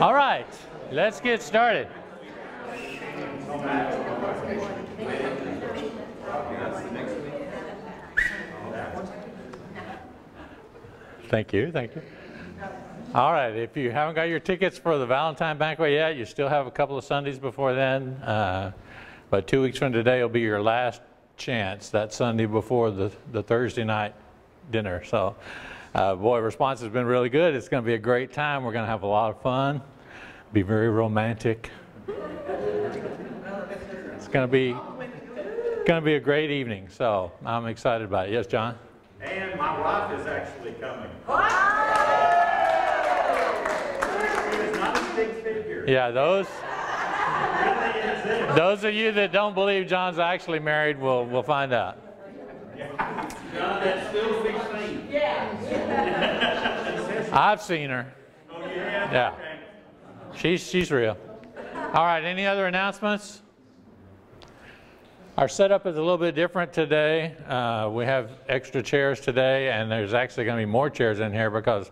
All right, let's get started. Thank you, thank you. All right, if you haven't got your tickets for the Valentine banquet yet, you still have a couple of Sundays before then. Uh, but two weeks from today will be your last chance, that Sunday before the, the Thursday night dinner. So, uh, boy, response has been really good. It's going to be a great time. We're going to have a lot of fun, be very romantic. It's going to be going to be a great evening. So I'm excited about it. Yes, John. And my wife is actually coming. She is not a big figure. Yeah, those Really is it. those of you that don't believe John's actually married will will find out. Still seen. I've seen her. Oh, have? Yeah. Okay. She's she's real. All right. Any other announcements? Our setup is a little bit different today. Uh, we have extra chairs today, and there's actually going to be more chairs in here because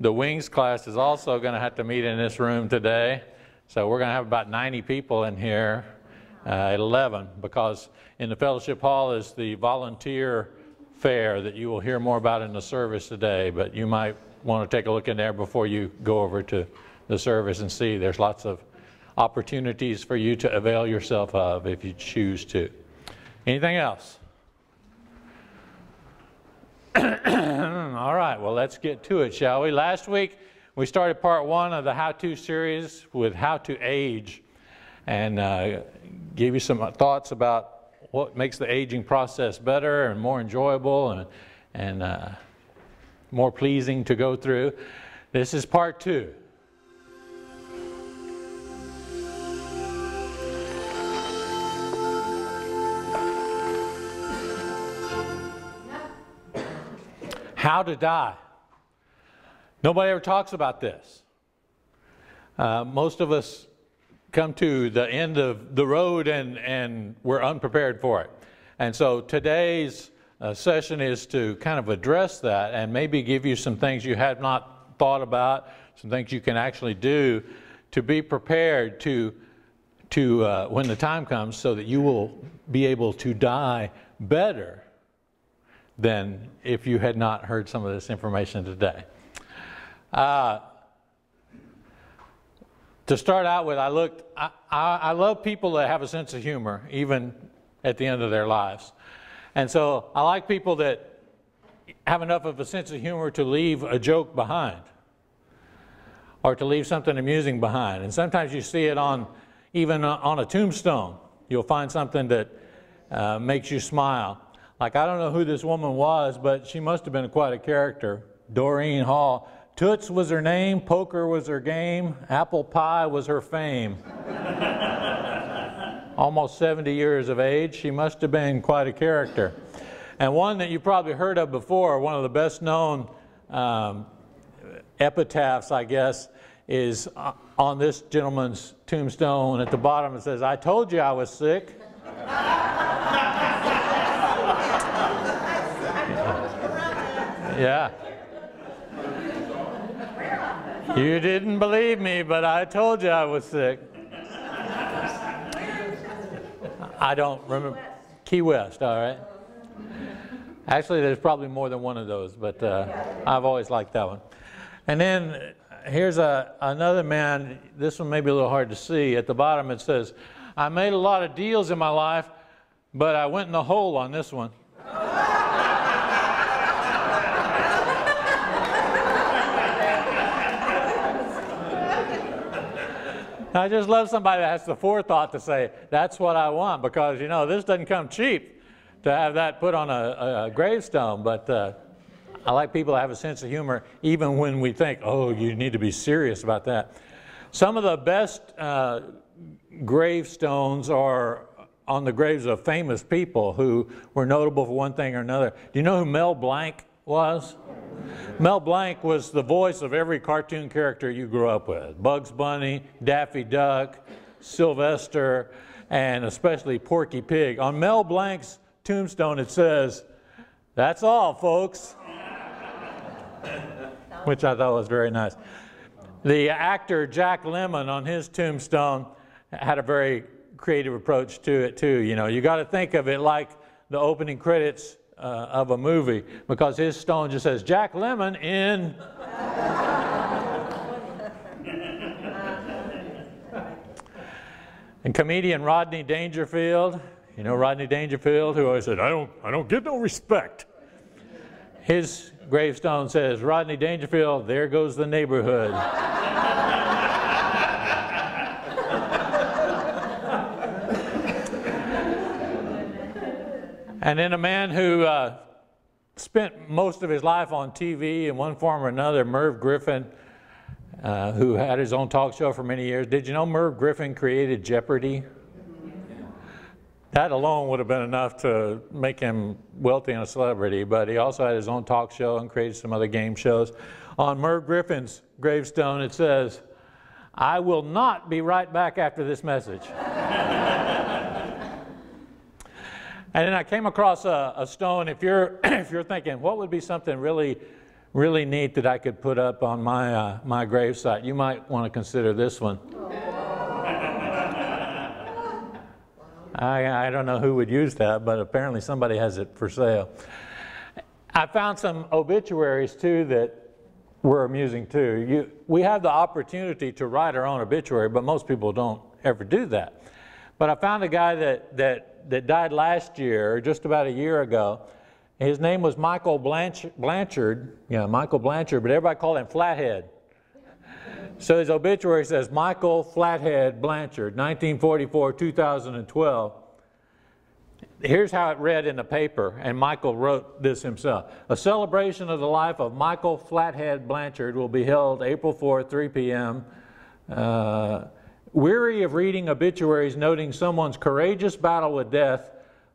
the wings class is also going to have to meet in this room today. So we're going to have about 90 people in here uh, at 11 because in the fellowship hall is the volunteer fair that you will hear more about in the service today. But you might want to take a look in there before you go over to the service and see. There's lots of opportunities for you to avail yourself of if you choose to. Anything else? All right, well, let's get to it, shall we? Last week, we started part one of the how to series with how to age and uh, gave you some thoughts about what makes the aging process better and more enjoyable and, and uh, more pleasing to go through. This is part two. How to die. Nobody ever talks about this. Uh, most of us come to the end of the road and, and we're unprepared for it. And so today's uh, session is to kind of address that and maybe give you some things you have not thought about, some things you can actually do to be prepared to, to uh, when the time comes so that you will be able to die better than if you had not heard some of this information today. Uh, to start out with, I looked, I, I, I, love people that have a sense of humor, even at the end of their lives. And so I like people that have enough of a sense of humor to leave a joke behind or to leave something amusing behind. And sometimes you see it on, even on a tombstone. You'll find something that uh, makes you smile. Like, I don't know who this woman was, but she must have been quite a character. Doreen Hall. Toots was her name, poker was her game, apple pie was her fame. Almost 70 years of age, she must have been quite a character. And one that you've probably heard of before, one of the best known um, epitaphs, I guess, is on this gentleman's tombstone. At the bottom it says, I told you I was sick. Yeah. You didn't believe me, but I told you I was sick. I don't remember. Key West, all right. Actually, there's probably more than one of those, but uh, I've always liked that one. And then here's a, another man. This one may be a little hard to see. At the bottom it says, I made a lot of deals in my life, but I went in the hole on this one. I just love somebody that has the forethought to say, that's what I want, because, you know, this doesn't come cheap to have that put on a, a gravestone. But uh, I like people that have a sense of humor, even when we think, oh, you need to be serious about that. Some of the best uh, gravestones are on the graves of famous people who were notable for one thing or another. Do you know who Mel Blanc was? Mel Blanc was the voice of every cartoon character you grew up with. Bugs Bunny, Daffy Duck, Sylvester, and especially Porky Pig. On Mel Blanc's tombstone it says, that's all folks. Which I thought was very nice. The actor Jack Lemmon on his tombstone had a very creative approach to it too. You know, you got to think of it like the opening credits uh, of a movie because his stone just says Jack Lemmon in. and comedian Rodney Dangerfield, you know Rodney Dangerfield, who always said, "I don't, I don't get no respect." His gravestone says, "Rodney Dangerfield, there goes the neighborhood." And then a man who uh, spent most of his life on TV in one form or another, Merv Griffin, uh, who had his own talk show for many years. Did you know Merv Griffin created Jeopardy? That alone would have been enough to make him wealthy and a celebrity, but he also had his own talk show and created some other game shows. On Merv Griffin's gravestone, it says, I will not be right back after this message. And then I came across a, a stone. If you're, if you're thinking, what would be something really, really neat that I could put up on my, uh, my gravesite, you might want to consider this one. I, I don't know who would use that, but apparently somebody has it for sale. I found some obituaries too that were amusing too. You, we have the opportunity to write our own obituary, but most people don't ever do that. But I found a guy that, that that died last year, just about a year ago. His name was Michael Blanchard. Yeah, Michael Blanchard, but everybody called him Flathead. So his obituary says Michael Flathead Blanchard, 1944 2012. Here's how it read in the paper, and Michael wrote this himself. A celebration of the life of Michael Flathead Blanchard will be held April 4, 3 p.m. Uh, Weary of reading obituaries noting someone's courageous battle with death,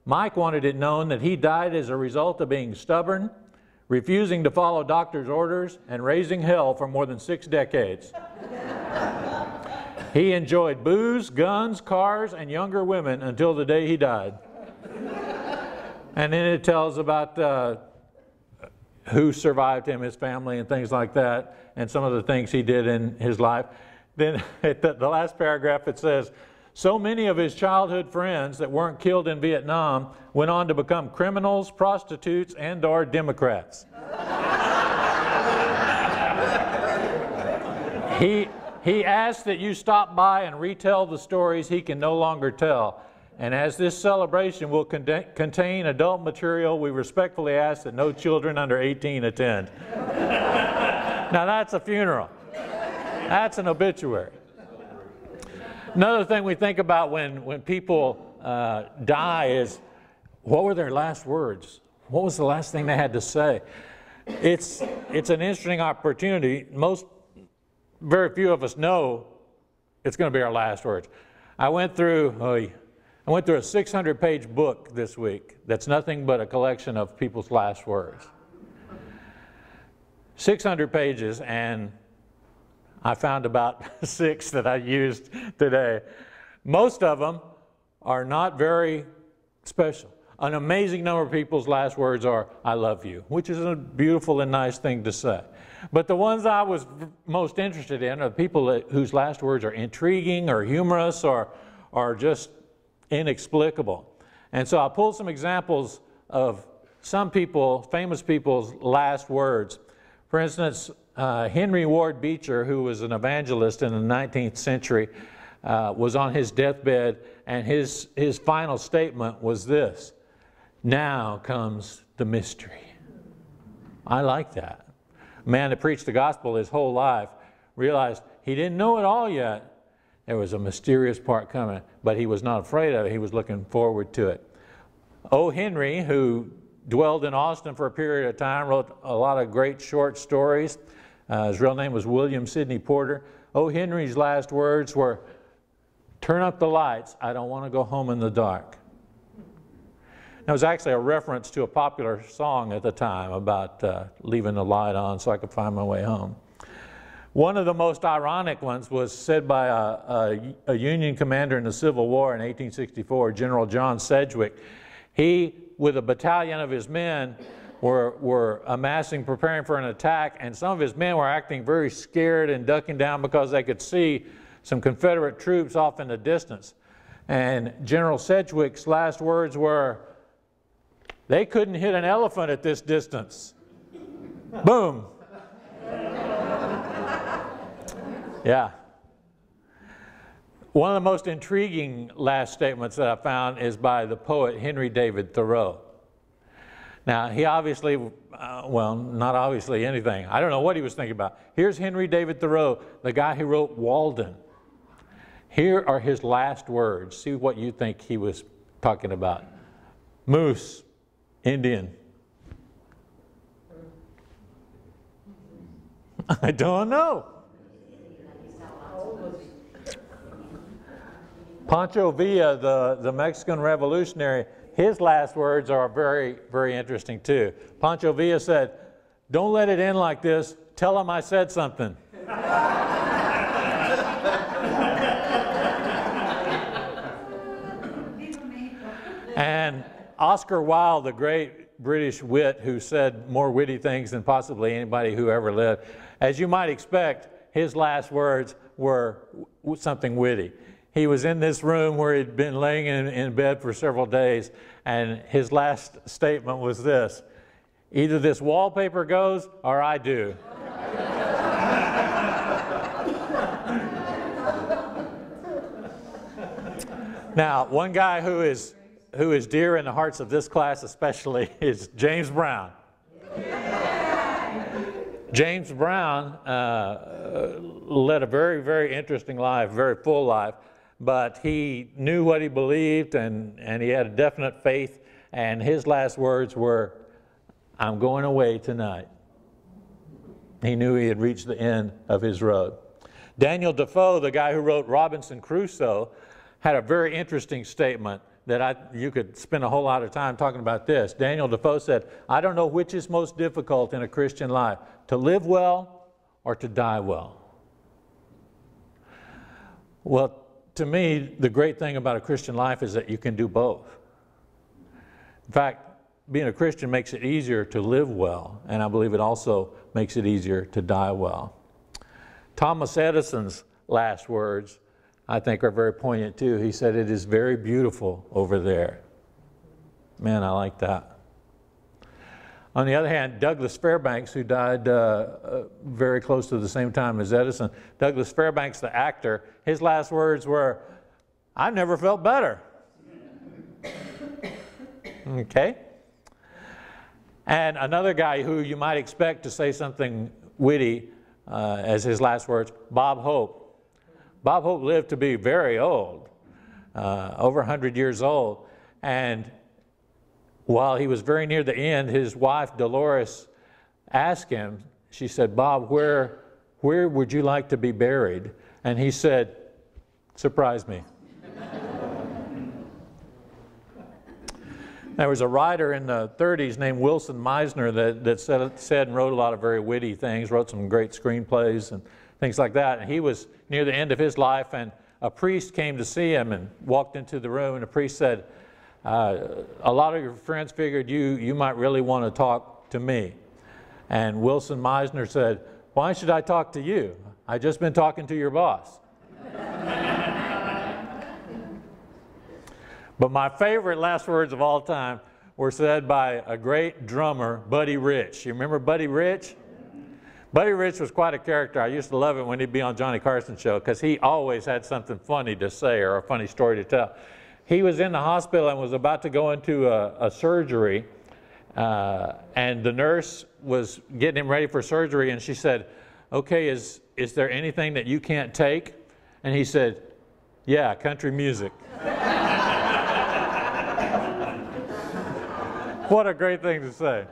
Mike wanted it known that he died as a result of being stubborn, refusing to follow doctor's orders, and raising hell for more than six decades. he enjoyed booze, guns, cars, and younger women until the day he died. and then it tells about uh, who survived him, his family, and things like that, and some of the things he did in his life. Then at the, the last paragraph it says, so many of his childhood friends that weren't killed in Vietnam went on to become criminals, prostitutes, and or Democrats. he, he asked that you stop by and retell the stories he can no longer tell. And as this celebration will con contain adult material, we respectfully ask that no children under 18 attend. now that's a funeral. That's an obituary. Another thing we think about when, when people uh, die is what were their last words? What was the last thing they had to say? It's, it's an interesting opportunity. Most, very few of us know it's going to be our last words. I went through, oh, I went through a 600 page book this week that's nothing but a collection of people's last words. 600 pages, and I found about six that I used today. Most of them are not very special. An amazing number of people's last words are, I love you, which is a beautiful and nice thing to say. But the ones I was most interested in are people that, whose last words are intriguing or humorous or, or just inexplicable. And so I pulled some examples of some people, famous people's last words. For instance, uh, Henry Ward Beecher, who was an evangelist in the 19th century, uh, was on his deathbed, and his, his final statement was this Now comes the mystery. I like that. A man that preached the gospel his whole life realized he didn't know it all yet. There was a mysterious part coming, but he was not afraid of it. He was looking forward to it. O. Henry, who dwelled in Austin for a period of time, wrote a lot of great short stories. Uh, his real name was William Sydney Porter. O. Henry's last words were, turn up the lights, I don't want to go home in the dark. That was actually a reference to a popular song at the time about uh, leaving the light on so I could find my way home. One of the most ironic ones was said by a, a, a, Union commander in the Civil War in 1864, General John Sedgwick. He, with a battalion of his men, were, were amassing, preparing for an attack, and some of his men were acting very scared and ducking down because they could see some Confederate troops off in the distance. And General Sedgwick's last words were, they couldn't hit an elephant at this distance. Boom. Yeah. One of the most intriguing last statements that I found is by the poet Henry David Thoreau. Now, he obviously, uh, well, not obviously anything. I don't know what he was thinking about. Here's Henry David Thoreau, the guy who wrote Walden. Here are his last words. See what you think he was talking about. Moose, Indian. I don't know. Pancho Villa, the, the Mexican revolutionary, his last words are very, very interesting too. Pancho Villa said, Don't let it end like this. Tell him I said something. and Oscar Wilde, the great British wit who said more witty things than possibly anybody who ever lived, as you might expect, his last words were something witty. He was in this room where he'd been laying in, in bed for several days, and his last statement was this Either this wallpaper goes or I do. now, one guy who is, who is dear in the hearts of this class, especially, is James Brown. James Brown uh, led a very, very interesting life, very full life but he knew what he believed and, and he had a definite faith. And his last words were, I'm going away tonight. He knew he had reached the end of his road. Daniel Defoe, the guy who wrote Robinson Crusoe, had a very interesting statement that I, you could spend a whole lot of time talking about this. Daniel Defoe said, I don't know which is most difficult in a Christian life, to live well or to die well. Well, to me, the great thing about a Christian life is that you can do both. In fact, being a Christian makes it easier to live well, and I believe it also makes it easier to die well. Thomas Edison's last words, I think, are very poignant too. He said, It is very beautiful over there. Man, I like that. On the other hand, Douglas Fairbanks, who died uh, uh, very close to the same time as Edison, Douglas Fairbanks, the actor, his last words were, I've never felt better. okay? And another guy who you might expect to say something witty uh, as his last words, Bob Hope. Bob Hope lived to be very old, uh, over 100 years old. And while he was very near the end, his wife Dolores asked him, she said, Bob, where, where would you like to be buried? And he said, Surprise me. there was a writer in the 30s named Wilson Mizner that, that said, said and wrote a lot of very witty things, wrote some great screenplays and things like that. And he was near the end of his life, and a priest came to see him and walked into the room, and the priest said, uh, a lot of your friends figured you, you might really want to talk to me. And Wilson Mizner said, Why should I talk to you? I've just been talking to your boss. but my favorite last words of all time were said by a great drummer, Buddy Rich. You remember Buddy Rich? Buddy Rich was quite a character. I used to love it when he'd be on Johnny Carson show because he always had something funny to say or a funny story to tell he was in the hospital and was about to go into a, a surgery. Uh, and the nurse was getting him ready for surgery, and she said, Okay, is, is there anything that you can't take? And he said, Yeah, country music. what a great thing to say.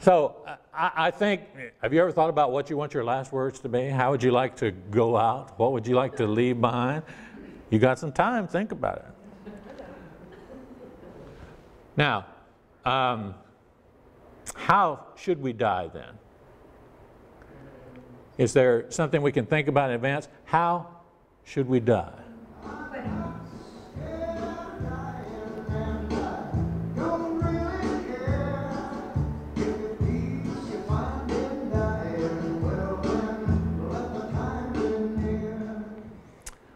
So I, I, think, have you ever thought about what you want your last words to be? How would you like to go out? What would you like to leave behind? You got some time, think about it. Now, um, how should we die then? Is there something we can think about in advance? How should we die?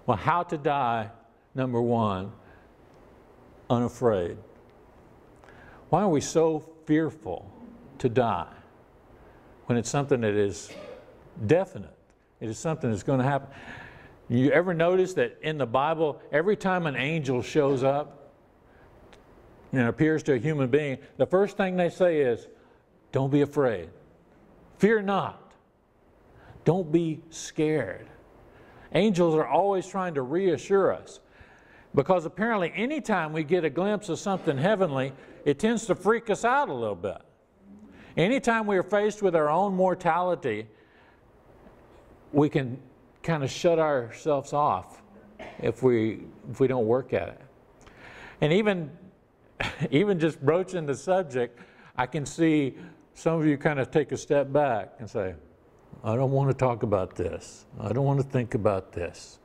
Well, how to die, number one, unafraid. Why are we so fearful to die when it's something that is definite? It is something that's going to happen. You ever notice that in the Bible, every time an angel shows up and appears to a human being, the first thing they say is, Don't be afraid. Fear not. Don't be scared. Angels are always trying to reassure us because apparently, anytime we get a glimpse of something heavenly, it tends to freak us out a little bit. Anytime we are faced with our own mortality, we can kind of shut ourselves off if we if we don't work at it. And even even just broaching the subject, I can see some of you kind of take a step back and say, I don't want to talk about this. I don't want to think about this.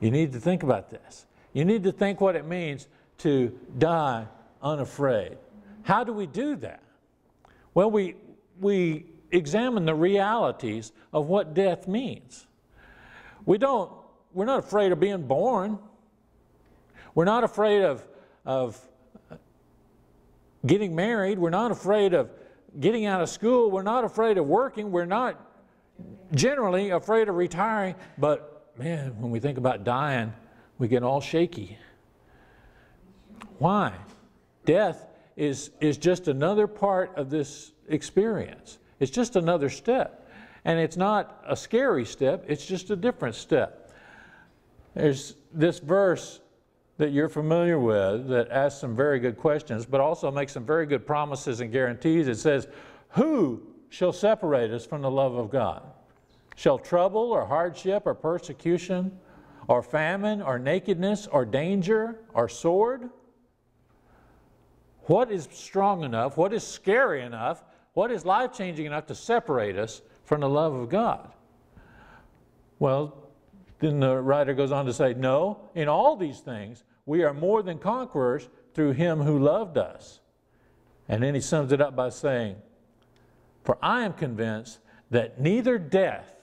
You need to think about this. You need to think what it means to die unafraid. How do we do that? Well, we, we examine the realities of what death means. We don't, we're not afraid of being born. We're not afraid of, of getting married. We're not afraid of getting out of school. We're not afraid of working. We're not generally afraid of retiring. But man, when we think about dying, we get all shaky. Why? Death is, is just another part of this experience. It's just another step. And it's not a scary step, it's just a different step. There's this verse that you're familiar with that asks some very good questions, but also makes some very good promises and guarantees. It says, Who shall separate us from the love of God? Shall trouble or hardship or persecution or famine or nakedness or danger or sword? What is strong enough? What is scary enough? What is life changing enough to separate us from the love of God? Well, then the writer goes on to say, No, in all these things, we are more than conquerors through him who loved us. And then he sums it up by saying, For I am convinced that neither death,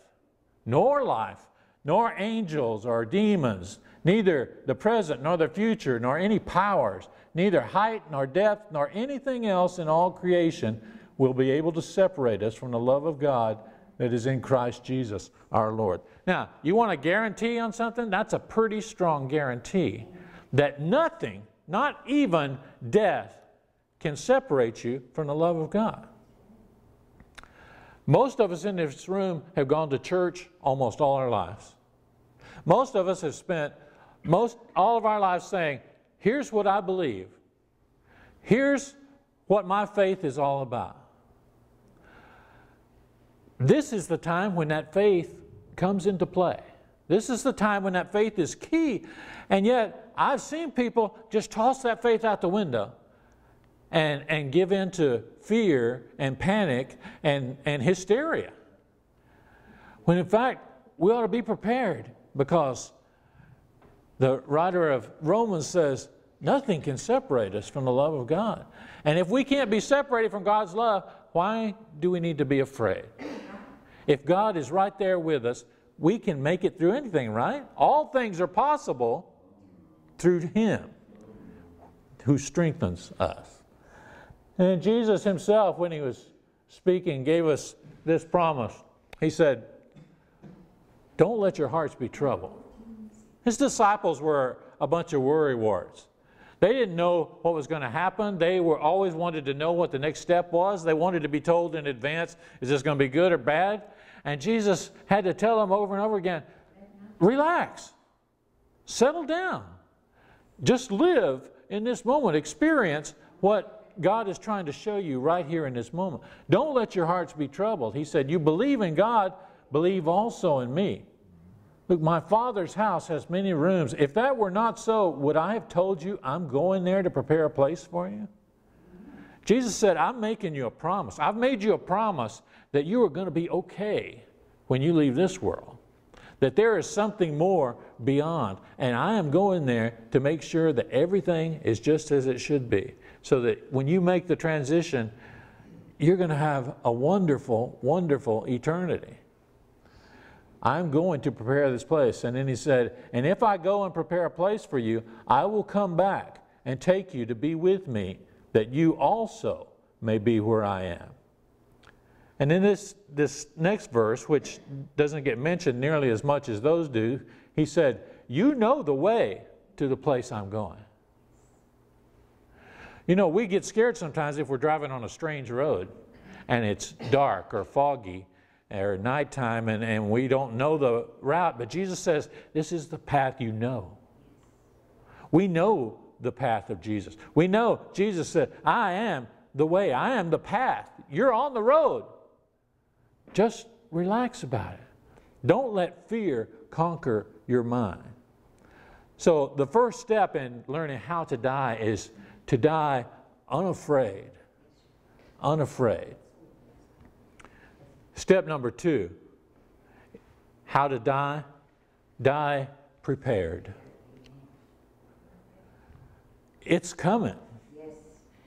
nor life, nor angels or demons, neither the present nor the future, nor any powers, neither height nor depth, nor anything else in all creation will be able to separate us from the love of God that is in Christ Jesus our Lord. Now, you want a guarantee on something? That's a pretty strong guarantee that nothing, not even death, can separate you from the love of God. Most of us in this room have gone to church almost all our lives. Most of us have spent most all of our lives saying, here's what I believe. Here's what my faith is all about. This is the time when that faith comes into play. This is the time when that faith is key. And yet, I've seen people just toss that faith out the window and, and give in to fear and panic and, and hysteria. When in fact, we ought to be prepared because the writer of Romans says, nothing can separate us from the love of God. And if we can't be separated from God's love, why do we need to be afraid? If God is right there with us, we can make it through anything, right? All things are possible through Him who strengthens us. And Jesus Himself, when He was speaking, gave us this promise. He said, Don't let your hearts be troubled. His disciples were a bunch of worrywarts. They didn't know what was going to happen. They were always wanted to know what the next step was. They wanted to be told in advance, is this going to be good or bad? And Jesus had to tell them over and over again, relax, settle down, just live in this moment, experience what God is trying to show you right here in this moment. Don't let your hearts be troubled. He said, You believe in God, believe also in me. Look, my Father's house has many rooms. If that were not so, would I have told you I'm going there to prepare a place for you? Jesus said, I'm making you a promise. I've made you a promise that you are going to be okay when you leave this world. That there is something more beyond. And I am going there to make sure that everything is just as it should be. So that when you make the transition, you're going to have a wonderful, wonderful eternity. I'm going to prepare this place. And then he said, And if I go and prepare a place for you, I will come back and take you to be with me, that you also may be where I am. And in this, this next verse, which doesn't get mentioned nearly as much as those do, he said, You know the way to the place I'm going. You know, we get scared sometimes if we're driving on a strange road and it's dark or foggy or nighttime and, and we don't know the route. But Jesus says, This is the path you know. We know the path of Jesus. We know Jesus said, I am the way, I am the path. You're on the road. Just relax about it. Don't let fear conquer your mind. So, the first step in learning how to die is to die unafraid. Unafraid. Step number two how to die? Die prepared. It's coming.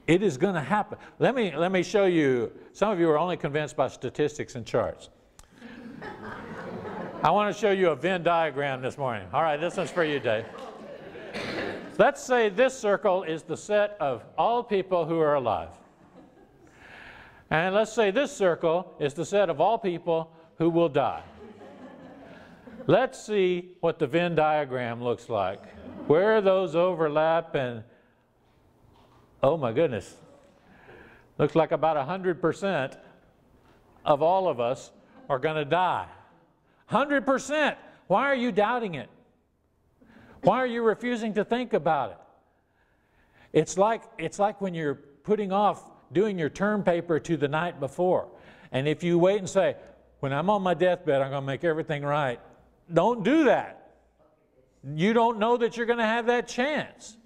It is going to happen. Let me, let me show you. Some of you are only convinced by statistics and charts. I want to show you a Venn diagram this morning. All right, this one's for you, Dave. Let's say this circle is the set of all people who are alive. And let's say this circle is the set of all people who will die. Let's see what the Venn diagram looks like. Where those overlap and, oh my goodness, looks like about 100% of all of us are going to die. 100%. Why are you doubting it? Why are you refusing to think about it? It's like, it's like when you're putting off doing your term paper to the night before. And if you wait and say, when I'm on my deathbed, I'm going to make everything right, don't do that. You don't know that you're going to have that chance.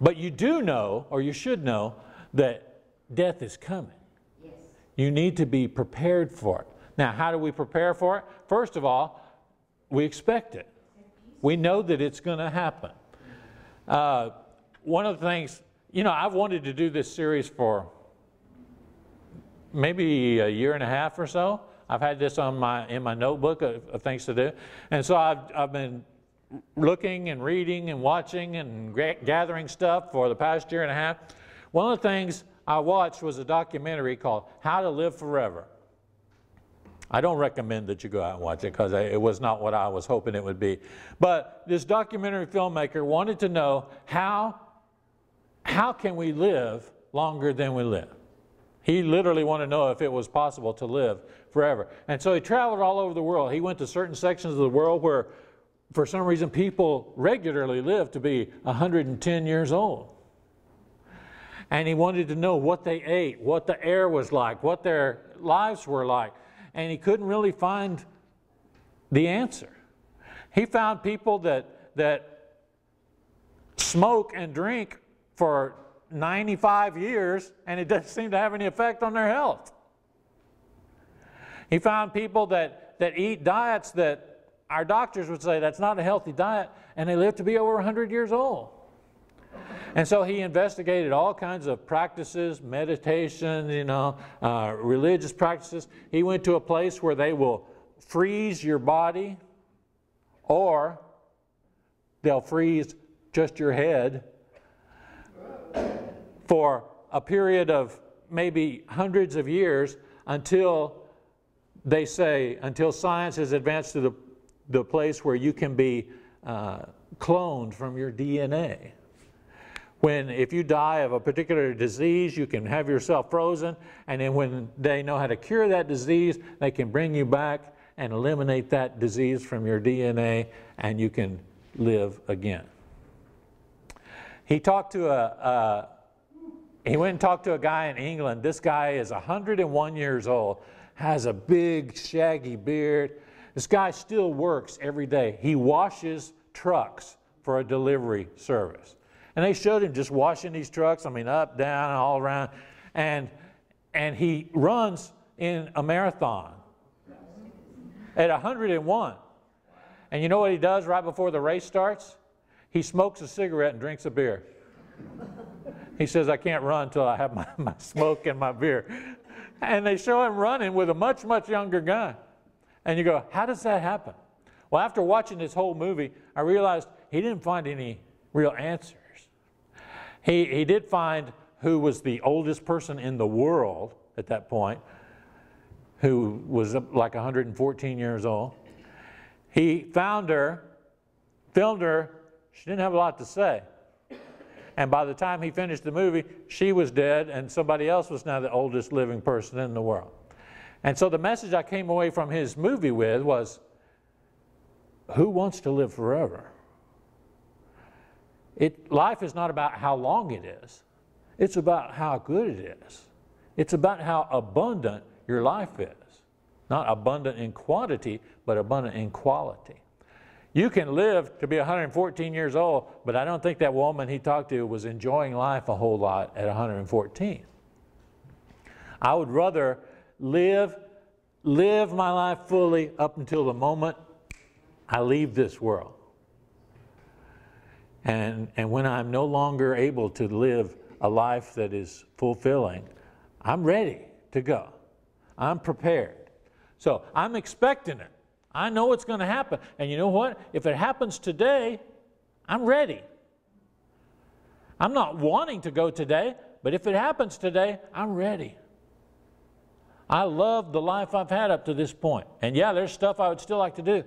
But you do know, or you should know, that death is coming. Yes. You need to be prepared for it. Now, how do we prepare for it? First of all, we expect it. We know that it's going to happen. Uh, one of the things you know, I've wanted to do this series for maybe a year and a half or so. I've had this on my in my notebook of, of things to do, and so I've I've been looking and reading and watching and gathering stuff for the past year and a half. One of the things I watched was a documentary called How to Live Forever. I don't recommend that you go out and watch it because it was not what I was hoping it would be. But this documentary filmmaker wanted to know how how can we live longer than we live? He literally wanted to know if it was possible to live forever. And so he traveled all over the world. He went to certain sections of the world where, for some reason, people regularly live to be 110 years old. And he wanted to know what they ate, what the air was like, what their lives were like. And he couldn't really find the answer. He found people that, that smoke and drink for 95 years and it doesn't seem to have any effect on their health. He found people that, that eat diets that our doctors would say that's not a healthy diet and they live to be over 100 years old. And so he investigated all kinds of practices, meditation, you know, uh, religious practices. He went to a place where they will freeze your body or they'll freeze just your head for a period of maybe hundreds of years until they say, until science has advanced to the, the place where you can be uh, cloned from your DNA. When, if you die of a particular disease, you can have yourself frozen, and then when they know how to cure that disease, they can bring you back and eliminate that disease from your DNA, and you can live again. He talked to a, a he went and talked to a guy in England. This guy is 101 years old, has a big, shaggy beard. This guy still works every day. He washes trucks for a delivery service. And they showed him just washing these trucks, I mean, up, down, all around. And, and he runs in a marathon at 101. And you know what he does right before the race starts? He smokes a cigarette and drinks a beer. He says, I can't run until I have my, my smoke and my beer. And they show him running with a much, much younger guy. And you go, how does that happen? Well, after watching this whole movie, I realized he didn't find any real answers. He, he did find who was the oldest person in the world at that point, who was like 114 years old. He found her, filmed her. She didn't have a lot to say. And by the time he finished the movie, she was dead, and somebody else was now the oldest living person in the world. And so the message I came away from his movie with was who wants to live forever? It, life is not about how long it is, it's about how good it is. It's about how abundant your life is. Not abundant in quantity, but abundant in quality. You can live to be 114 years old, but I don't think that woman he talked to was enjoying life a whole lot at 114. I would rather live, live my life fully up until the moment I leave this world. And, and when I'm no longer able to live a life that is fulfilling, I'm ready to go. I'm prepared. So I'm expecting it. I know it's going to happen. And you know what? If it happens today, I'm ready. I'm not wanting to go today, but if it happens today, I'm ready. I love the life I've had up to this point. And yeah, there's stuff I would still like to do,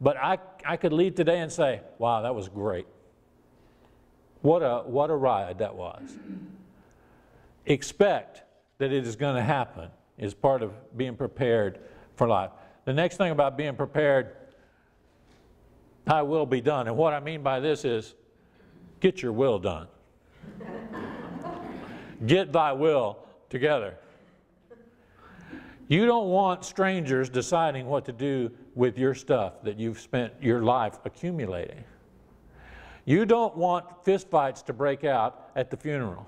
but I, I could leave today and say, wow, that was great. What a, what a ride that was. Expect that it is going to happen is part of being prepared for life. The next thing about being prepared, I will be done. And what I mean by this is get your will done. get thy will together. You don't want strangers deciding what to do with your stuff that you've spent your life accumulating. You don't want fistfights to break out at the funeral.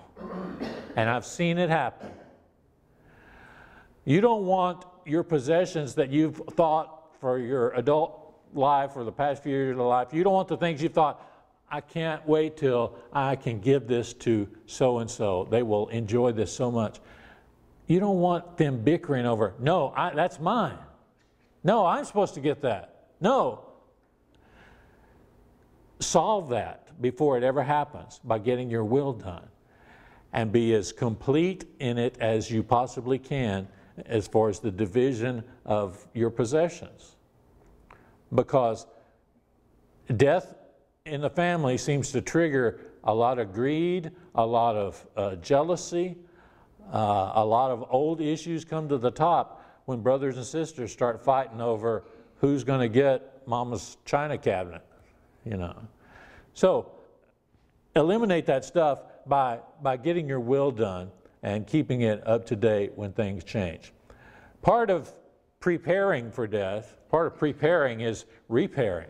And I've seen it happen. You don't want your possessions that you've thought for your adult life or the past few years of life, you don't want the things you've thought, I can't wait till I can give this to so and so. They will enjoy this so much. You don't want them bickering over, no, I, that's mine. No, I'm supposed to get that. No. Solve that before it ever happens by getting your will done and be as complete in it as you possibly can as far as the division of your possessions. Because death in the family seems to trigger a lot of greed, a lot of uh, jealousy, uh, a lot of old issues come to the top when brothers and sisters start fighting over who's going to get mama's china cabinet, you know. So eliminate that stuff by, by getting your will done and keeping it up to date when things change. Part of preparing for death, part of preparing is repairing.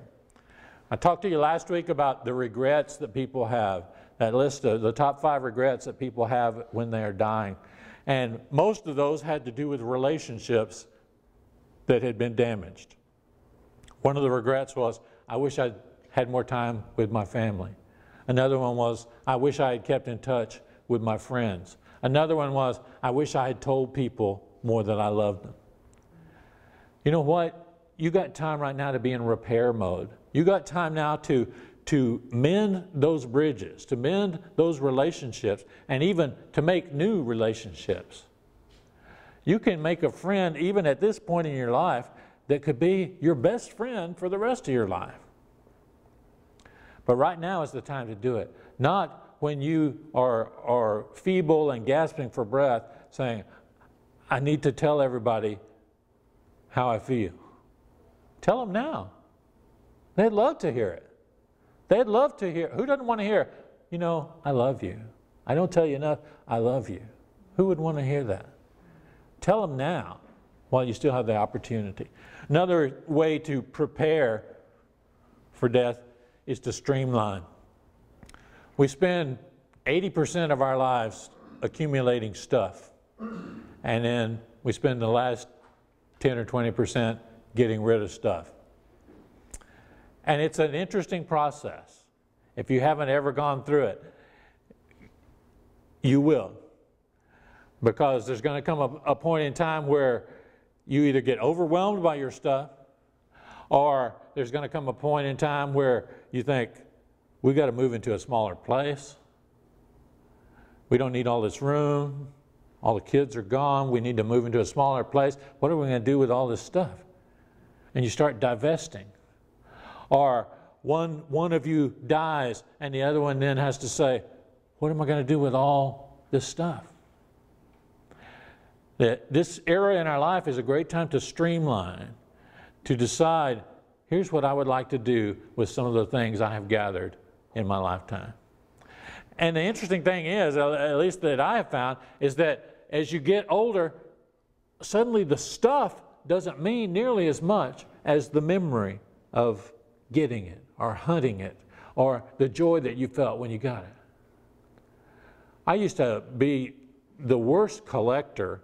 I talked to you last week about the regrets that people have, that list of the top five regrets that people have when they are dying. And most of those had to do with relationships that had been damaged. One of the regrets was, I wish I'd had more time with my family. Another one was, I wish I had kept in touch with my friends. Another one was, I wish I had told people more than I loved them. You know what? You got time right now to be in repair mode. You got time now to, to mend those bridges, to mend those relationships, and even to make new relationships. You can make a friend, even at this point in your life, that could be your best friend for the rest of your life. But right now is the time to do it. Not when you are, are feeble and gasping for breath, saying, I need to tell everybody how I feel. Tell them now. They'd love to hear it. They'd love to hear. Who doesn't want to hear, you know, I love you? I don't tell you enough, I love you. Who would want to hear that? Tell them now while you still have the opportunity. Another way to prepare for death is to streamline. We spend 80% of our lives accumulating stuff, and then we spend the last 10 or 20% getting rid of stuff. And it's an interesting process. If you haven't ever gone through it, you will. Because there's going to come a, a point in time where you either get overwhelmed by your stuff or there's going to come a point in time where you think, we've got to move into a smaller place. We don't need all this room. All the kids are gone. We need to move into a smaller place. What are we going to do with all this stuff? And you start divesting. Or one, one of you dies, and the other one then has to say, What am I going to do with all this stuff? That this era in our life is a great time to streamline, to decide here's what I would like to do with some of the things I have gathered in my lifetime. And the interesting thing is, at least that I have found, is that as you get older, suddenly the stuff doesn't mean nearly as much as the memory of getting it or hunting it or the joy that you felt when you got it. I used to be the worst collector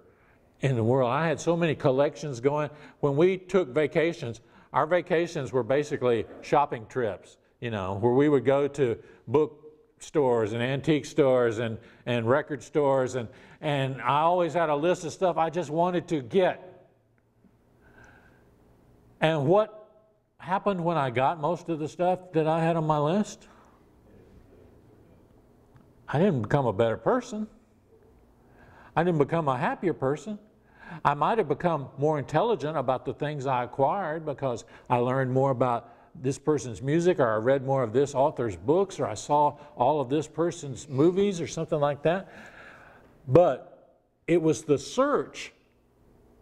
in the world. I had so many collections going. When we took vacations, our vacations were basically shopping trips, you know, where we would go to book stores and antique stores and, and record stores and, and I always had a list of stuff I just wanted to get. And what happened when I got most of the stuff that I had on my list? I didn't become a better person. I didn't become a happier person. I might have become more intelligent about the things I acquired because I learned more about this person's music, or I read more of this author's books, or I saw all of this person's movies, or something like that. But it was the search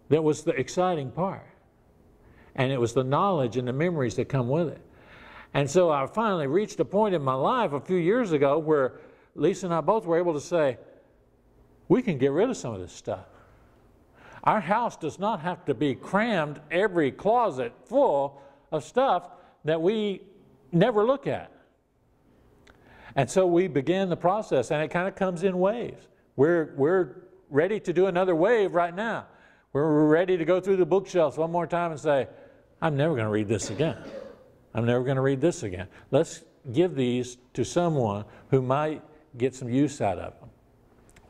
that was the exciting part. And it was the knowledge and the memories that come with it. And so I finally reached a point in my life a few years ago where Lisa and I both were able to say, we can get rid of some of this stuff. Our house does not have to be crammed every closet full of stuff that we never look at. And so we began the process, and it kind of comes in waves. We're, we're ready to do another wave right now. We're ready to go through the bookshelves one more time and say, I'm never going to read this again. I'm never going to read this again. Let's give these to someone who might get some use out of them.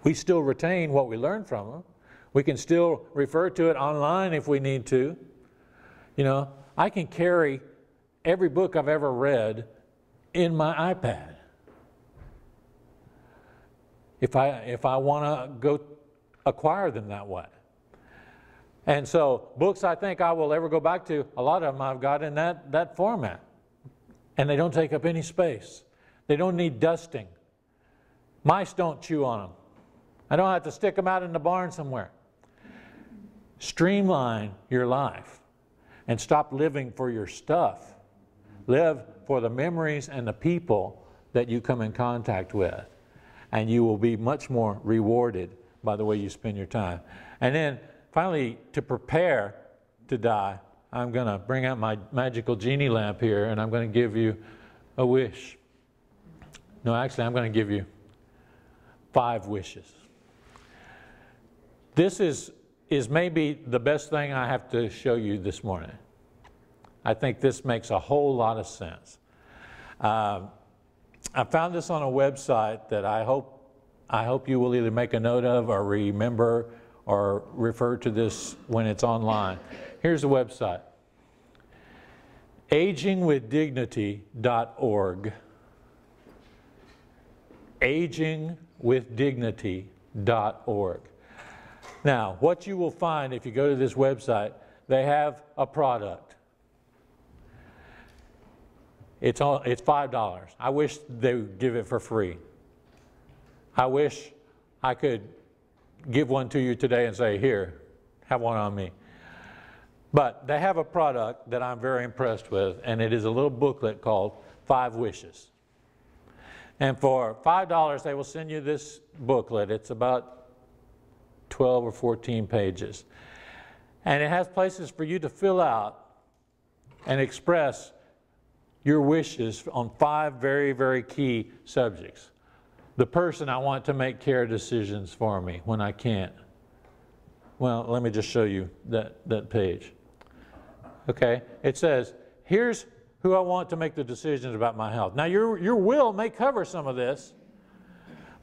We still retain what we learned from them. We can still refer to it online if we need to. You know, I can carry every book I've ever read in my iPad. If I, if I want to go acquire them that way. And so, books I think I will ever go back to, a lot of them I've got in that, that format. And they don't take up any space. They don't need dusting. Mice don't chew on them. I don't have to stick them out in the barn somewhere. Streamline your life and stop living for your stuff Live for the memories and the people that you come in contact with. And you will be much more rewarded by the way you spend your time. And then finally, to prepare to die, I'm going to bring out my magical genie lamp here and I'm going to give you a wish. No, actually, I'm going to give you five wishes. This is, is maybe the best thing I have to show you this morning. I think this makes a whole lot of sense. Uh, I found this on a website that I hope I hope you will either make a note of or remember or refer to this when it's online. Here's the website agingwithdignity.org. Agingwithdignity.org. Now, what you will find if you go to this website, they have a product. It's, all, it's $5. I wish they would give it for free. I wish I could give one to you today and say, here, have one on me. But they have a product that I'm very impressed with, and it is a little booklet called Five Wishes. And for $5, they will send you this booklet. It's about 12 or 14 pages. And it has places for you to fill out and express your wishes on five very, very key subjects. The person I want to make care decisions for me when I can't. Well, let me just show you that, that page. Okay, it says, here's who I want to make the decisions about my health. Now, your, your will may cover some of this,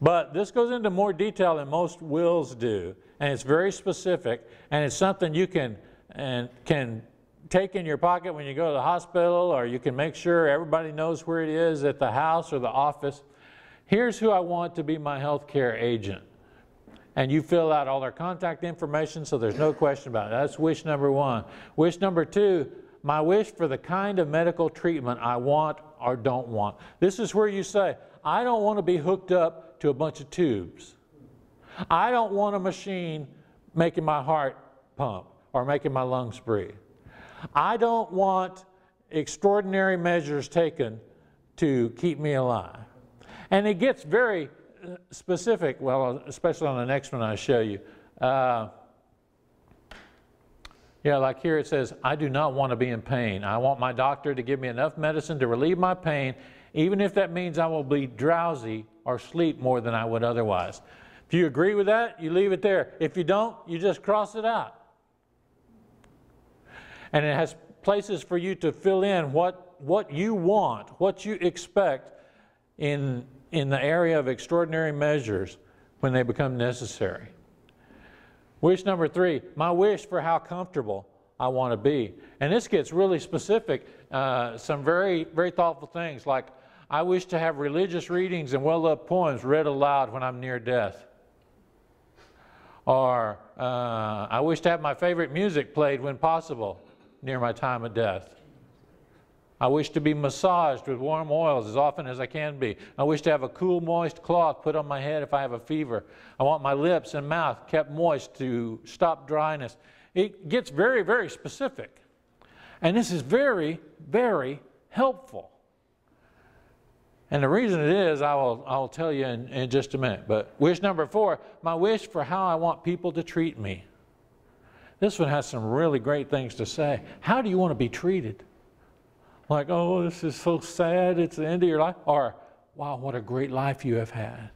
but this goes into more detail than most wills do, and it's very specific, and it's something you can and can take in your pocket when you go to the hospital, or you can make sure everybody knows where it is at the house or the office. Here's who I want to be my healthcare agent. And you fill out all their contact information so there's no question about it. That's wish number one. Wish number two, my wish for the kind of medical treatment I want or don't want. This is where you say, I don't want to be hooked up to a bunch of tubes. I don't want a machine making my heart pump or making my lungs breathe. I don't want extraordinary measures taken to keep me alive. And it gets very uh, specific, well, especially on the next one I show you. Uh, yeah, like here it says, I do not want to be in pain. I want my doctor to give me enough medicine to relieve my pain, even if that means I will be drowsy or sleep more than I would otherwise. If you agree with that, you leave it there. If you don't, you just cross it out. And it has places for you to fill in what, what you want, what you expect in, in the area of extraordinary measures when they become necessary. Wish number three, my wish for how comfortable I want to be. And this gets really specific. Uh, some very, very thoughtful things like, I wish to have religious readings and well loved poems read aloud when I'm near death. Or, uh, I wish to have my favorite music played when possible near my time of death. I wish to be massaged with warm oils as often as I can be. I wish to have a cool, moist cloth put on my head if I have a fever. I want my lips and mouth kept moist to stop dryness. It gets very, very specific. And this is very, very helpful. And the reason it is, I will, I will tell you in, in just a minute. But wish number four my wish for how I want people to treat me. This one has some really great things to say. How do you want to be treated? Like, oh, this is so sad, it's the end of your life. Or, wow, what a great life you have had.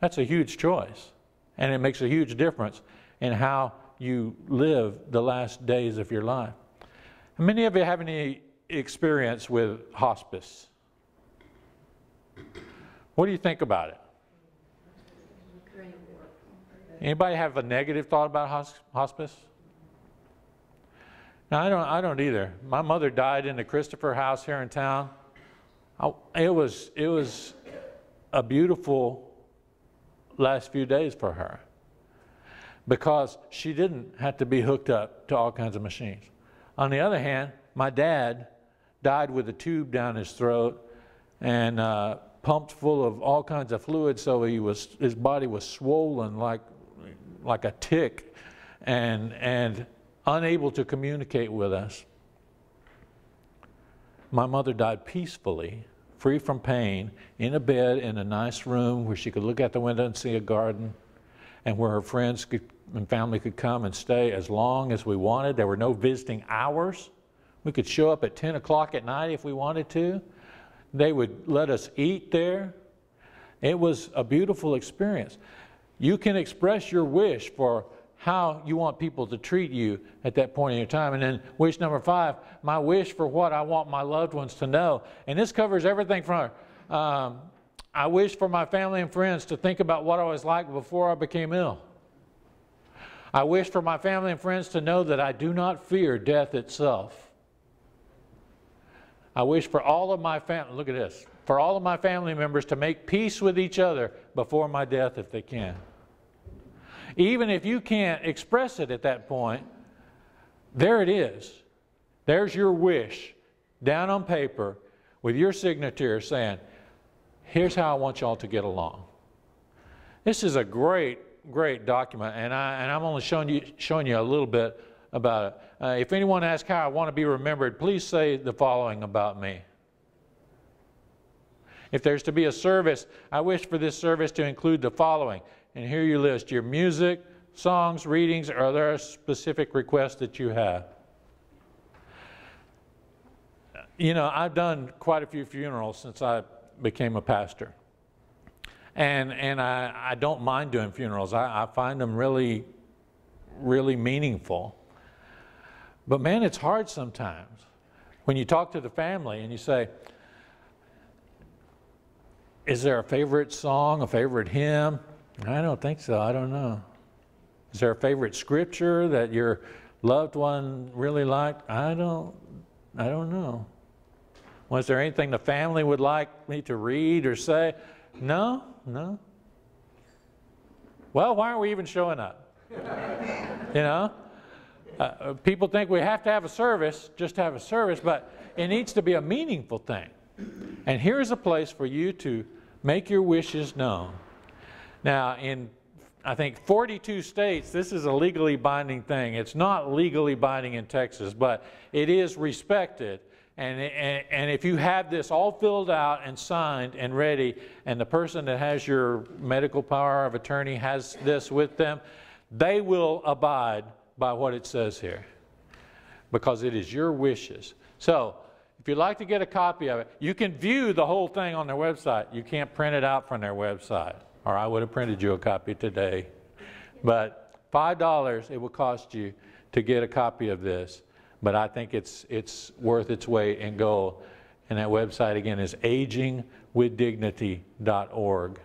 That's a huge choice. And it makes a huge difference in how you live the last days of your life. Many of you have any experience with hospice? What do you think about it? Anybody have a negative thought about hospice? No, I don't. I don't either. My mother died in the Christopher House here in town. I, it was it was a beautiful last few days for her because she didn't have to be hooked up to all kinds of machines. On the other hand, my dad died with a tube down his throat and uh, pumped full of all kinds of fluid, so he was his body was swollen like like a tick, and and unable to communicate with us. My mother died peacefully, free from pain, in a bed in a nice room where she could look out the window and see a garden, and where her friends could, and family could come and stay as long as we wanted. There were no visiting hours. We could show up at 10 o'clock at night if we wanted to. They would let us eat there. It was a beautiful experience. You can express your wish for how you want people to treat you at that point in your time. And then wish number five, my wish for what I want my loved ones to know. And this covers everything from um, I wish for my family and friends to think about what I was like before I became ill. I wish for my family and friends to know that I do not fear death itself. I wish for all of my family, look at this, for all of my family members to make peace with each other before my death if they can. Even if you can't express it at that point, there it is. There's your wish down on paper with your signature saying, here's how I want y'all to get along. This is a great, great document, and, I, and I'm only showing you, showing you a little bit about it. Uh, if anyone asks how I want to be remembered, please say the following about me. If there's to be a service, I wish for this service to include the following and here you list your music, songs, readings, or other specific requests that you have. You know, I've done quite a few funerals since I became a pastor. And, and I, I don't mind doing funerals. I, I find them really, really meaningful. But man, it's hard sometimes when you talk to the family and you say, Is there a favorite song, a favorite hymn? I don't think so. I don't know. Is there a favorite scripture that your loved one really liked? I don't, I don't know. Was there anything the family would like me to read or say? No, no. Well, why aren't we even showing up? you know? Uh, people think we have to have a service, just to have a service, but it needs to be a meaningful thing. And here's a place for you to make your wishes known. Now, in I think 42 states, this is a legally binding thing. It's not legally binding in Texas, but it is respected. And, and, and, if you have this all filled out and signed and ready, and the person that has your medical power of attorney has this with them, they will abide by what it says here because it is your wishes. So, if you'd like to get a copy of it, you can view the whole thing on their website. You can't print it out from their website, or I would have printed you a copy today. But $5 it will cost you to get a copy of this. But I think it's, it's worth its weight in gold. And that website again is agingwithdignity.org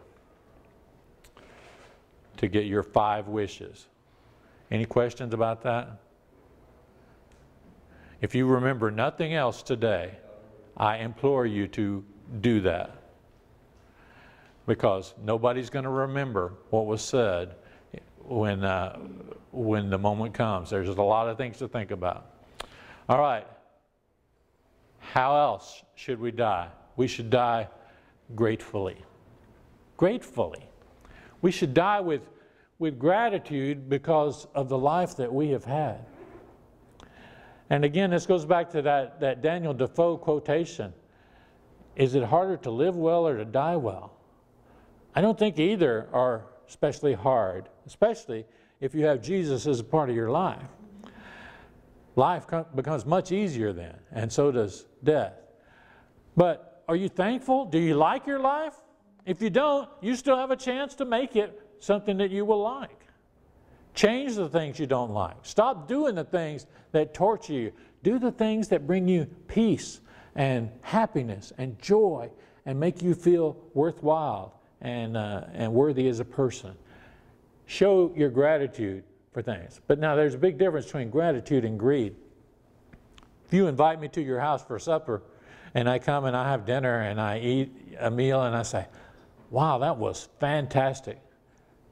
to get your five wishes. Any questions about that? If you remember nothing else today, I implore you to do that. Because nobody's going to remember what was said when, uh, when the moment comes. There's just a lot of things to think about. All right. How else should we die? We should die gratefully. Gratefully. We should die with, with gratitude because of the life that we have had. And again, this goes back to that, that Daniel Defoe quotation. Is it harder to live well or to die well? I don't think either are especially hard, especially if you have Jesus as a part of your life. Life becomes much easier then, and so does death. But are you thankful? Do you like your life? If you don't, you still have a chance to make it something that you will like. Change the things you don't like. Stop doing the things that torture you. Do the things that bring you peace and happiness and joy and make you feel worthwhile and, uh, and worthy as a person. Show your gratitude for things. But now there's a big difference between gratitude and greed. If you invite me to your house for supper and I come and I have dinner and I eat a meal and I say, wow, that was fantastic.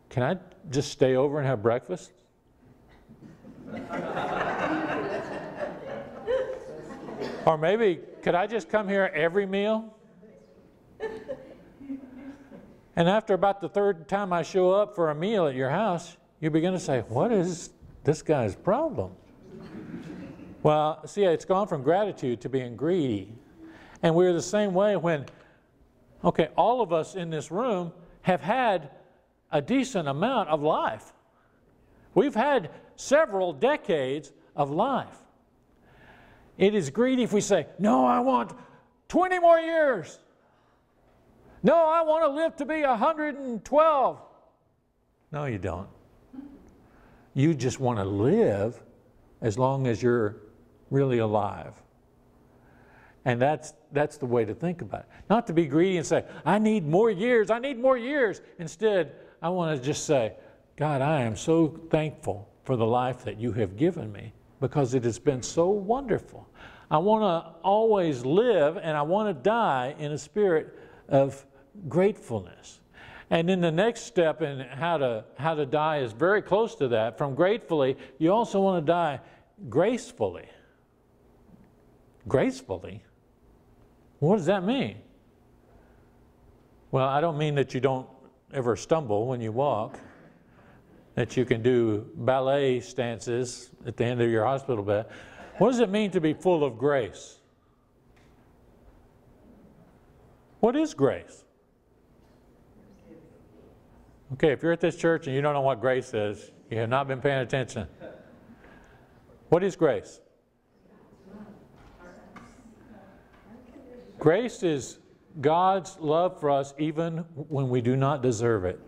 Can I just stay over and have breakfast? or maybe, could I just come here every meal? And after about the third time I show up for a meal at your house, you begin to say, What is this guy's problem? Well, see, it's gone from gratitude to being greedy. And we're the same way when, okay, all of us in this room have had a decent amount of life. We've had several decades of life. It is greedy if we say, No, I want 20 more years. No, I want to live to be 112. No, you don't. You just want to live as long as you're really alive. And that's, that's the way to think about it. Not to be greedy and say, I need more years, I need more years. Instead, I want to just say, God, I am so thankful for the life that you have given me because it has been so wonderful. I want to always live and I want to die in a spirit of gratefulness. And then the next step in how to, how to die is very close to that. From gratefully, you also want to die gracefully. Gracefully? What does that mean? Well, I don't mean that you don't ever stumble when you walk, that you can do ballet stances at the end of your hospital bed. What does it mean to be full of grace? What is grace? Okay, if you're at this church and you don't know what grace is, you have not been paying attention. What is grace? Grace is God's love for us even when we do not deserve it,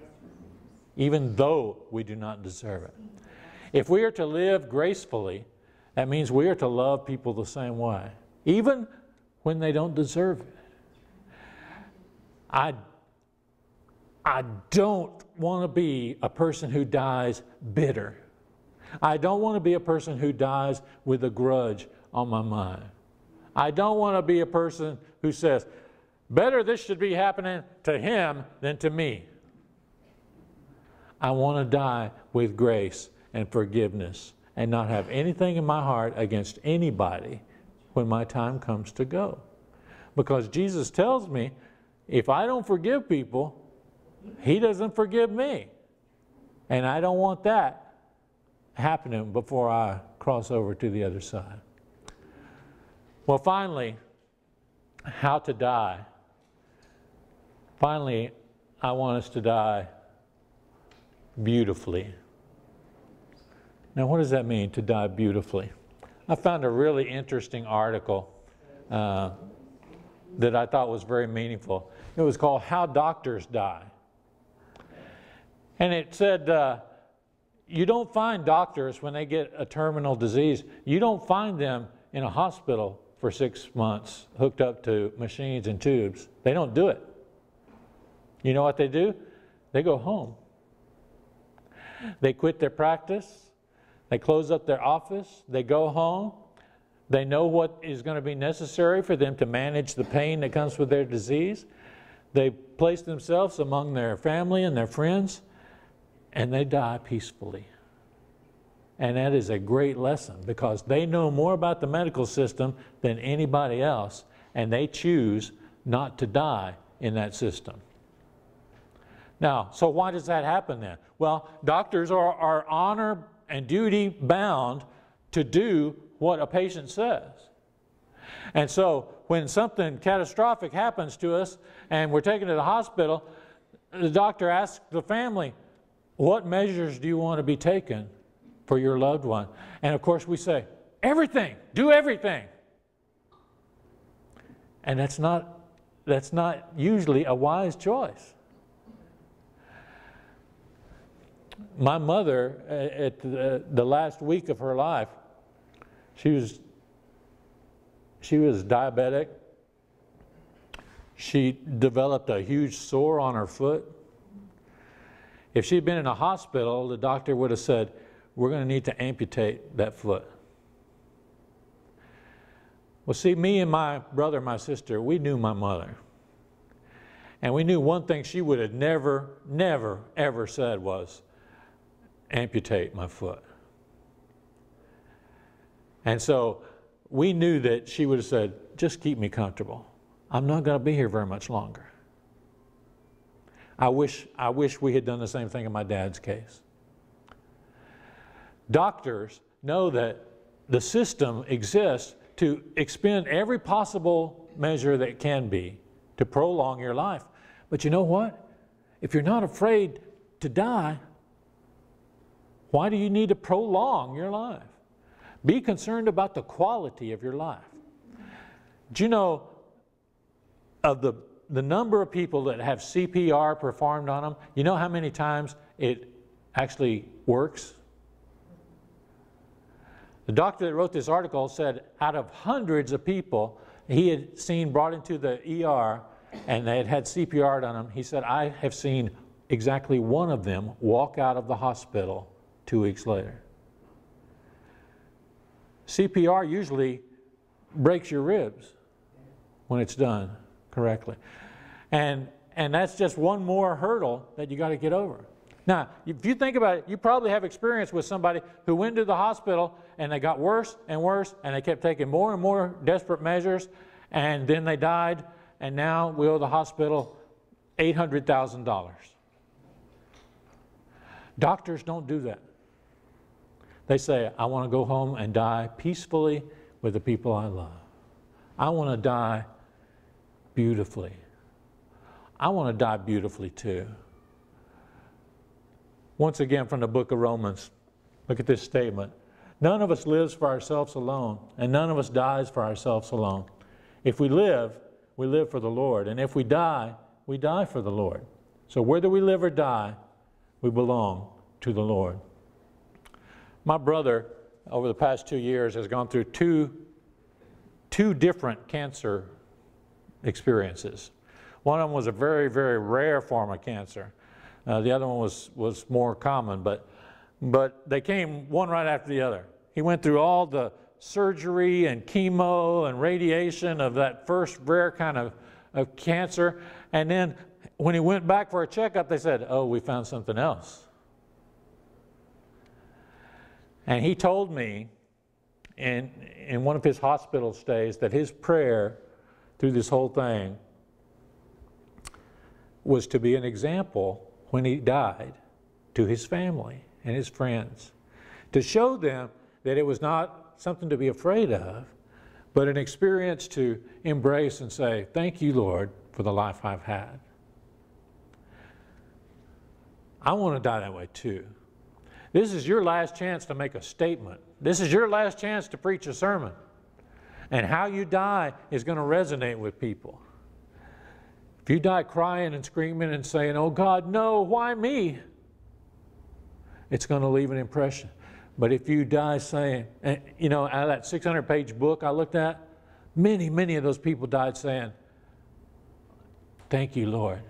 even though we do not deserve it. If we are to live gracefully, that means we are to love people the same way, even when they don't deserve it. I, I don't want to be a person who dies bitter. I don't want to be a person who dies with a grudge on my mind. I don't want to be a person who says, better this should be happening to him than to me. I want to die with grace and forgiveness and not have anything in my heart against anybody when my time comes to go. Because Jesus tells me if I don't forgive people, He doesn't forgive me. And I don't want that happening before I cross over to the other side. Well, finally, how to die. Finally, I want us to die beautifully. Now, what does that mean to die beautifully? I found a really interesting article uh, that I thought was very meaningful. It was called How Doctors Die. And it said, uh, you don't find doctors when they get a terminal disease, you don't find them in a hospital for six months hooked up to machines and tubes. They don't do it. You know what they do? They go home. They quit their practice. They close up their office. They go home. They know what is going to be necessary for them to manage the pain that comes with their disease. They place themselves among their family and their friends, and they die peacefully. And that is a great lesson because they know more about the medical system than anybody else, and they choose not to die in that system. Now, so why does that happen then? Well, doctors are, are honor and duty bound to do what a patient says. And so when something catastrophic happens to us and we're taken to the hospital, the doctor asks the family, What measures do you want to be taken for your loved one? And of course, we say, Everything, do everything. And that's not, that's not usually a wise choice. my mother, at the, last week of her life, she was, she was diabetic. She developed a huge sore on her foot. If she'd been in a hospital, the doctor would have said, We're going to need to amputate that foot. Well, see, me and my brother, and my sister, we knew my mother. And we knew one thing she would have never, never, ever said was, amputate my foot. And so we knew that she would have said, just keep me comfortable. I'm not going to be here very much longer. I wish, I wish we had done the same thing in my dad's case. Doctors know that the system exists to expend every possible measure that can be to prolong your life. But you know what? If you're not afraid to die, why do you need to prolong your life? Be concerned about the quality of your life. Do you know of the, the number of people that have CPR performed on them? You know how many times it actually works? The doctor that wrote this article said out of hundreds of people he had seen brought into the ER and they had had CPR on them, he said, I have seen exactly one of them walk out of the hospital two weeks later. CPR usually breaks your ribs when it's done correctly. And, and that's just one more hurdle that you got to get over. Now, if you think about it, you probably have experience with somebody who went to the hospital and they got worse and worse and they kept taking more and more desperate measures and then they died and now we owe the hospital $800,000. Doctors don't do that. They say, I want to go home and die peacefully with the people I love. I want to die beautifully. I want to die beautifully too. Once again, from the book of Romans, look at this statement. None of us lives for ourselves alone, and none of us dies for ourselves alone. If we live, we live for the Lord, and if we die, we die for the Lord. So whether we live or die, we belong to the Lord. My brother, over the past two years, has gone through two, two different cancer experiences. One of them was a very, very rare form of cancer. Uh, the other one was, was more common, but, but they came one right after the other. He went through all the surgery and chemo and radiation of that first rare kind of, of cancer. And then when he went back for a checkup, they said, Oh, we found something else. And he told me in, in one of his hospital stays that his prayer through this whole thing was to be an example when he died to his family and his friends, to show them that it was not something to be afraid of, but an experience to embrace and say, Thank you, Lord, for the life I've had. I want to die that way too. This is your last chance to make a statement. This is your last chance to preach a sermon. And how you die is going to resonate with people. If you die crying and screaming and saying, Oh God, no, why me? It's going to leave an impression. But if you die saying, and, you know, out of that 600 page book I looked at, many, many of those people died saying, Thank you, Lord.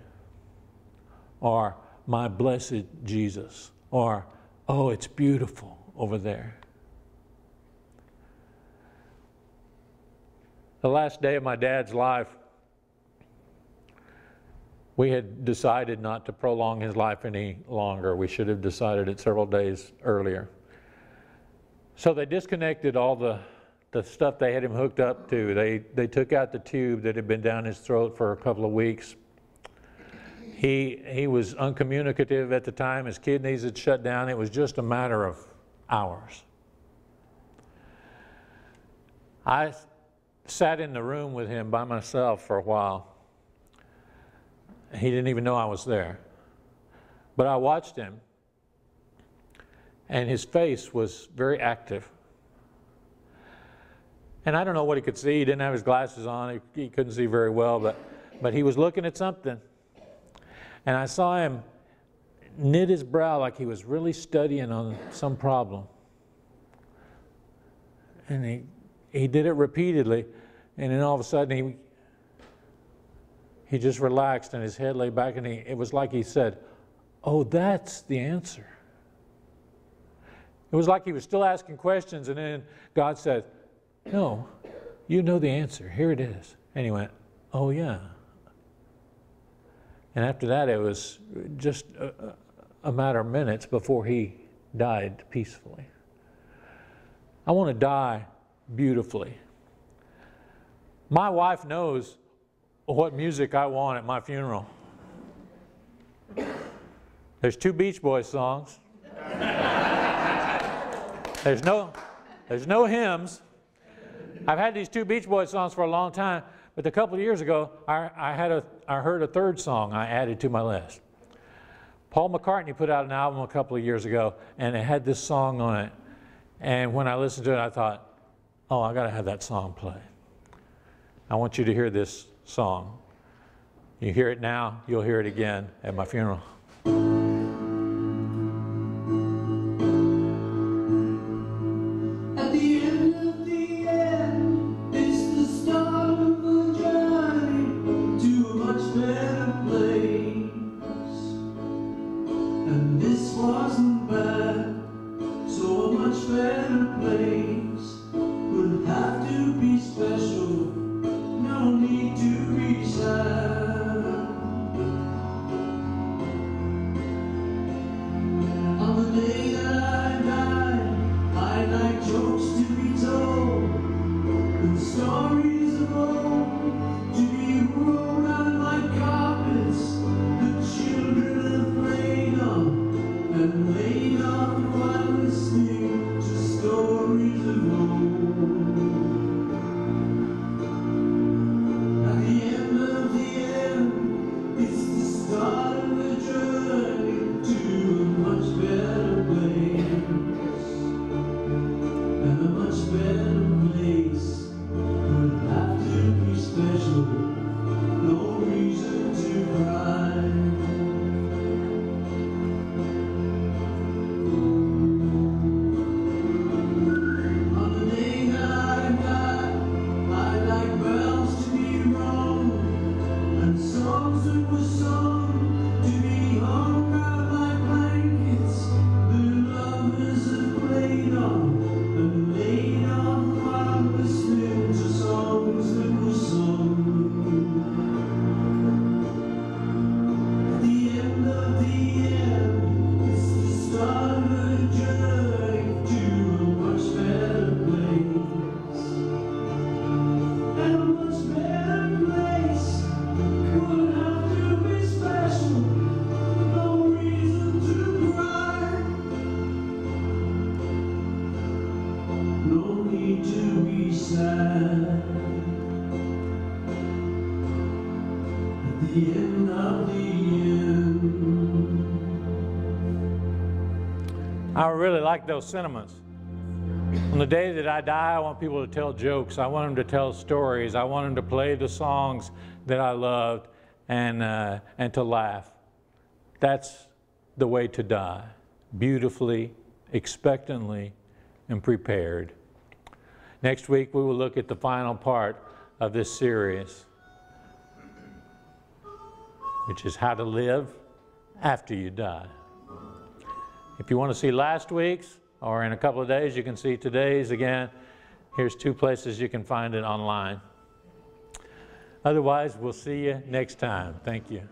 Or, My blessed Jesus. Or, Oh, it's beautiful over there. The last day of my dad's life, we had decided not to prolong his life any longer. We should have decided it several days earlier. So they disconnected all the, the stuff they had him hooked up to. They, they took out the tube that had been down his throat for a couple of weeks. He, he was uncommunicative at the time. His kidneys had shut down. It was just a matter of hours. I sat in the room with him by myself for a while. He didn't even know I was there. But I watched him and his face was very active. And I don't know what he could see. He didn't have his glasses on. He, couldn't see very well, but, but he was looking at something. And I saw him knit his brow like he was really studying on some problem. And he, he did it repeatedly. And then all of a sudden, he, he just relaxed and his head lay back, and he, it was like he said, Oh, that's the answer. It was like he was still asking questions, and then God said, No, you know the answer. Here it is. And he went, Oh, yeah. And after that, it was just a, a matter of minutes before he died peacefully. I want to die beautifully. My wife knows what music I want at my funeral. There's two Beach Boys songs. There's no, there's no hymns. I've had these two Beach Boys songs for a long time, but a couple of years ago, I, I, had a, I heard a third song I added to my list. Paul McCartney put out an album a couple of years ago, and it had this song on it. And when I listened to it, I thought, oh, I got to have that song play. I want you to hear this song. You hear it now, you'll hear it again at my funeral. Like those sentiments. On the day that I die, I want people to tell jokes. I want them to tell stories. I want them to play the songs that I loved and, uh, and to laugh. That's the way to die beautifully, expectantly, and prepared. Next week, we will look at the final part of this series, which is how to live after you die. If you want to see last week's, or in a couple of days, you can see today's again. Here's two places you can find it online. Otherwise, we'll see you next time. Thank you.